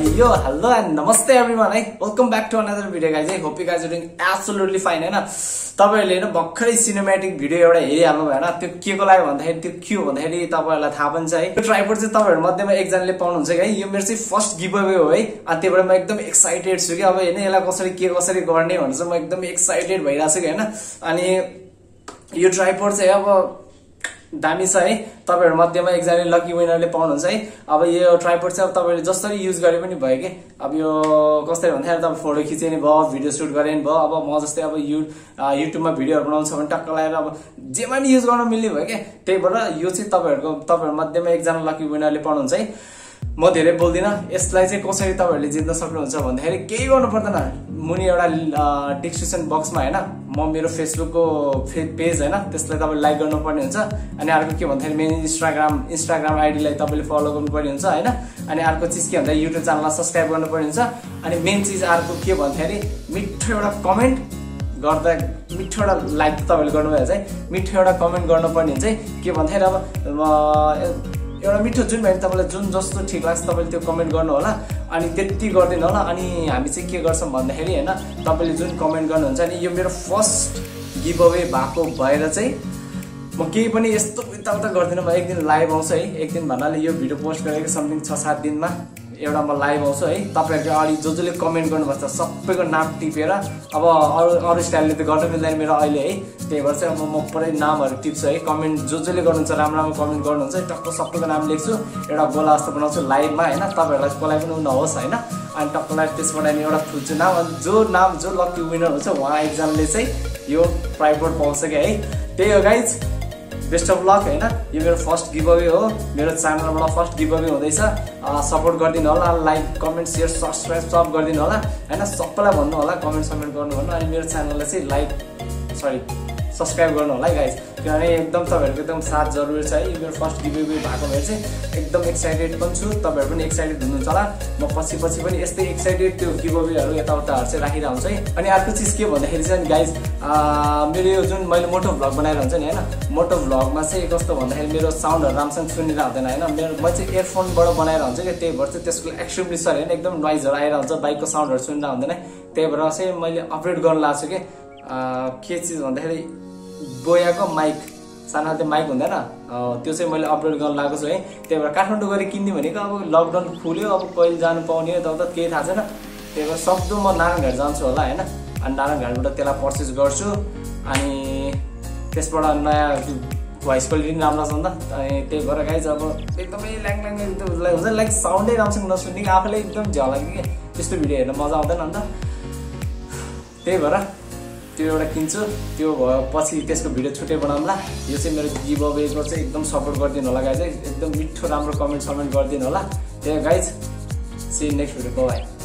यो hello and नमस्ते everyone hey welcome back to another video guys I hope guys doing absolutely fine होइन तपाईँहरूले होइन भर्खरै सिनेमेटिक भिडियो एउटा हेरिहाल्नु भयो होइन त्यो के को लागि भन्दाखेरि त्यो के हो भन्दाखेरि तपाईँहरूलाई थाहा पनि छ है। यो ट्राइपोड चाहिँ तपाईँहरू मध्येमा एकजनाले पाउनुहुन्छ कि है यो मेरो चाहिँ फर्स्ट गिभ अवे हो है। अनि भएर म एकदम एक्साइटेड छु कि अब होइन यसलाई कसरी के कसरी गर्ने भनेर चाहिँ म एकदम एक्साइटेड भइरहेको छु कि होइन? अनि यो ट्राइपोड चाहिँ अब दामी छ है। तपाईँहरू मध्येमा एकजना लकी विनरले पाउनुहुन्छ है। अब यो ट्राइपोड चाहिँ अब तपाईँले जसरी युज गरे पनि भयो कि। अब यो कसरी भन्दाखेरि तपाईँ फोटो खिचे नि भयो भिडियो सुट गरे नि भयो। अब म जस्तै अब यु युट्युबमा भिडियोहरू बनाउँछ भने टक्क लगाएर अब जेमा नि युज गर्न मिल्ने भयो क्या त्यही भएर यो चाहिँ तपाईँहरूको तपाईँहरू मध्येमा एकजना लकी विनरले पाउनुहुन्छ है। म धेरै बोल्दिनँ। यसलाई चाहिँ कसरी तपाईँहरूले जित्न सक्नुहुन्छ भन्दाखेरि केही गर्नु पर्दैन। मुनि एउटा डिस्क्रिप्सन बक्समा होइन म मेरो फेसबुकको फे पेज होइन त्यसलाई तपाईँले लाइक गर्नुपर्ने हुन्छ। अनि अर्को के भन्दाखेरि मेरो इन्स्टाग्राम इन्स्टाग्राम आइडीलाई तपाईँले फलो गर्नुपर्ने हुन्छ होइन। अनि अर्को चिज के भन्दा युट्युब च्यानललाई सब्सक्राइब गर्नुपर्ने हुन्छ। अनि मेन चिज अर्को के भन्दाखेरि मिठो एउटा कमेन्ट गर्दा मिठो एउटा लाइक तपाईँले गर्नुभयो चाहिँ मिठो एउटा कमेन्ट गर्नुपर्ने हुन्छ के भन्दाखेरि अब एउटा मिठो जुन भयो तपाईँलाई जुन जस्तो ठिक लाग्छ तपाईँले त्यो कमेन्ट गर्नु होला अनि त्यति गरिदिनु होला। अनि हामी चाहिँ के गर्छौँ भन्दाखेरि होइन तपाईँले जुन कमेन्ट गर्नुहुन्छ अनि यो मेरो फर्स्ट गिभ अवे भएको भएर चाहिँ म केही पनि यस्तो यताउता गर्दिनँ। म एक दिन लाइभ आउँछु है। एक दिन भन्नाले यो भिडियो पोस्ट गरेको समथिङ छ सात दिनमा। एउटा म लाइभ आउँछु है। तपाईँहरूको अगाडि जो जसले कमेन्ट गर्नुपर्छ सबैको नाम टिपेर अब अरू अरू स्टाइलले त गर्नु मिल्दैन मेरो अहिले है। त्यही भएर चाहिँ म पुरै नामहरू टिप्छु है। कमेन्ट जो जसले गर्नुहुन्छ राम्रो राम्रो कमेन्ट गर्नुहुन्छ है। टक्क सबैको नाम लेख्छु एउटा गोला जस्तो बनाउँछु लाइभमा होइन। तपाईँहरूलाई कसलाई पनि नहोस् होइन। अनि टक्कलाई त्यसबाट नि एउटा खुल्छु नाम अनि जो नाम जो लकी विनर हुन्छ उहाँ एकजनाले चाहिँ यो प्राइभोट पाउँछ क्या है। त्यही हो गाइज बेस्ट अफ लक होइन? यो मेरो फर्स्ट गिभ अवे हो. मेरो च्यानलबाट फर्स्ट गिभ अवे हुँदैछ सपोर्ट गरिदिनु होला लाइक कमेन्ट सेयर सब्सक्राइब सब गरिदिनु होला होइन? सबैलाई भन्नु होला कमेन्ट समेन्ट गर्नु भन्नु अनि मेरो च्यानललाई चाहिँ लाइक सरी सब्सक्राइब गर्नु होला है गाइज किनभने एकदम तपाईँहरूको एकदम साथ जरुरी छ है। मेरो फर्स्ट गिभ अवे भएको भए चाहिँ एकदम एक्साइटेड पनि छु। तपाईँहरू पनि एक्साइटेड हुनुहुन्छ होला। म पछि पछि पनि यस्तै एक्साइटेड त्यो गिभ अवेहरू यताउताहरू चाहिँ राखिरहेको हुन्छ है। अनि अर्को चिज के भन्दाखेरि चाहिँ गाइज मेरो यो जुन मैले मोटो भ्लग बनाएर हुन्छ नि होइन? मोटो भ्लगमा चाहिँ कस्तो भन्दाखेरि मेरो साउन्डहरू राम्रोसँग सुनिरहेको हुँदैन होइन? मेरो म चाहिँ इयरफोनबाट बनाएर हुन्छ कि त्यही भएर चाहिँ त्यसको एक्सट्रिमली सर होइन? एकदम नोइजहरू आइरहेको हुन्छ बाइकको साउन्डहरू सुनिरहेको हुँदैन। त्यही भएर चाहिँ मैले अपडेट गर्न लाग्छु कि के चिज भन्दाखेरि बोयाको माइक। सानो त्यो माइक हुँदैन। त्यो चाहिँ मैले अपलोड गर्न लागेको छु है। त्यही भएर काठमाडौँ गएर किन्ने भनेको अब लकडाउन खुल्यो अब कहिले जानु पाउने त केही थाहा छैन। त्यही भएर सक्दो म नारायणघाट जान्छु होला होइन? अनि नारायणघाटबाट त्यसलाई पर्चेस गर्छु। अनि त्यसबाट नयाँ भोइस क्वालिटी पनि राम्रो छ नि त। अनि त्यही भएर गाइज अब एकदमै ल्याङ ल्याङ हुन्छ लाइक साउन्डै राम्रोसँग नसुन्ने आफूले एकदम झ्याउ कि। त्यस्तो भिडियो हेर्न मजा आउँदैन नि त। त्यही भएर त्यो एउटा किन्छु। त्यो पछि त्यसको भिडियो छुट्टै बनाउँला यो चाहिँ मेरो गिभ अवेको चाहिँ एकदम सपोर्ट गरिदिनु होला गाइज एकदम मिठो राम्रो कमेन्ट समेन्ट गरिदिनु होला। त्यही guys see next video bye